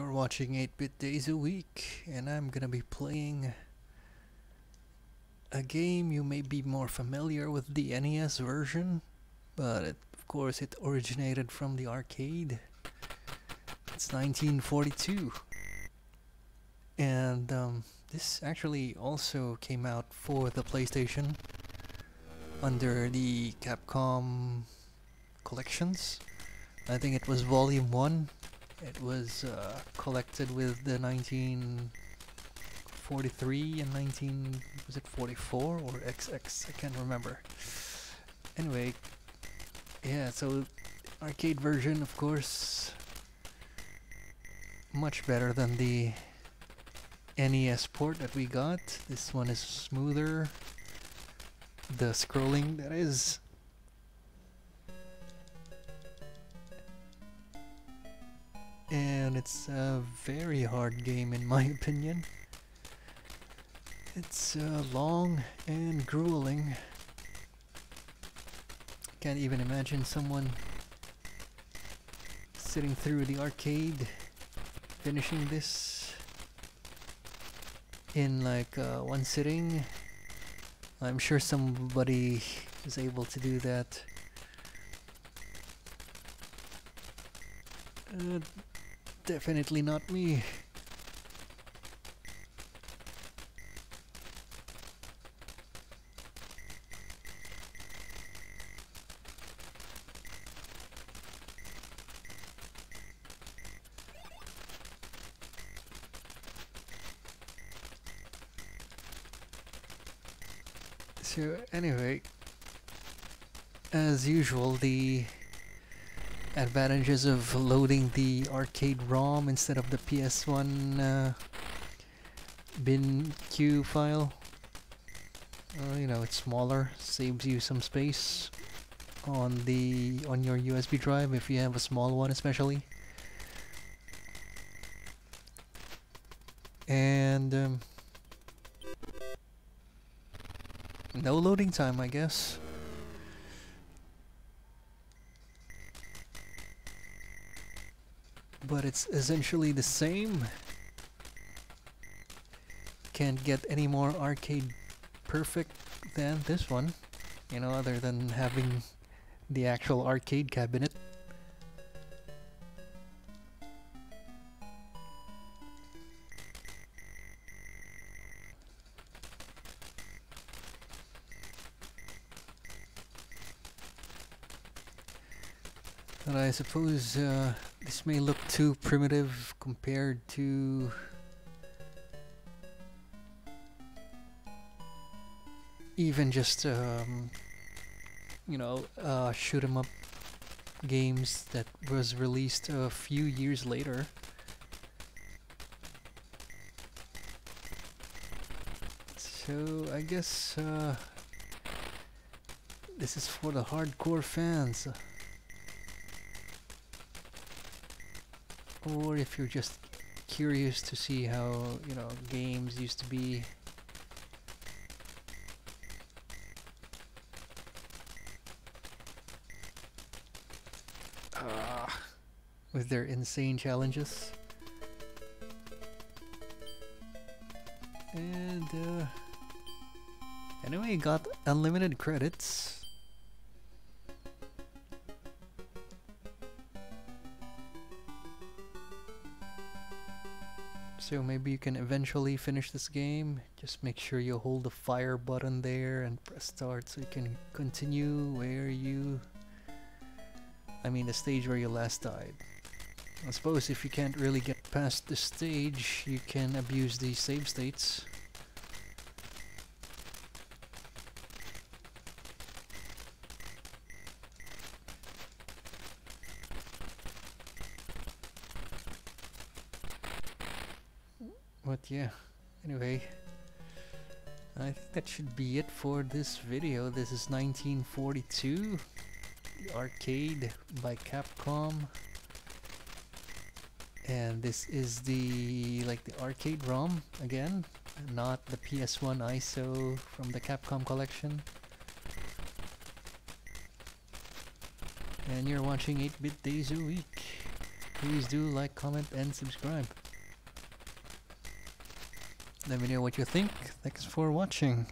You're watching 8-Bit Days a Week, and I'm gonna be playing a game you may be more familiar with the NES version, but it, of course it originated from the arcade. It's 1942. And um, this actually also came out for the PlayStation under the Capcom collections. I think it was volume 1 it was uh, collected with the 1943 and 19 was it 44 or XX? I can't remember. Anyway, yeah. So arcade version, of course, much better than the NES port that we got. This one is smoother. The scrolling, that is. And it's a very hard game in my opinion. It's uh, long and grueling. Can't even imagine someone sitting through the arcade finishing this in like uh, one sitting. I'm sure somebody is able to do that. Uh, definitely not me. So anyway, as usual, the advantages of loading the arcade ROM instead of the PS1 uh, bin cue file. Uh, you know, it's smaller, saves you some space on the on your USB drive if you have a small one, especially. And um, no loading time, I guess. But it's essentially the same. Can't get any more arcade perfect than this one, you know, other than having the actual arcade cabinet. But I suppose uh, this may look too primitive compared to even just um, you know uh, shoot 'em up games that was released a few years later. So I guess uh, this is for the hardcore fans. Or if you're just curious to see how you know games used to be. Uh, with their insane challenges. And uh, anyway got unlimited credits so maybe you can eventually finish this game. Just make sure you hold the fire button there and press start so you can continue where you... I mean the stage where you last died. I suppose if you can't really get past this stage, you can abuse the save states. But yeah, anyway, I think that should be it for this video. This is 1942, the arcade by Capcom. And this is the, like the arcade ROM again, not the PS1 ISO from the Capcom collection. And you're watching 8-Bit Days a Week. please do like, comment, and subscribe. Let me know what you think. Thanks for watching.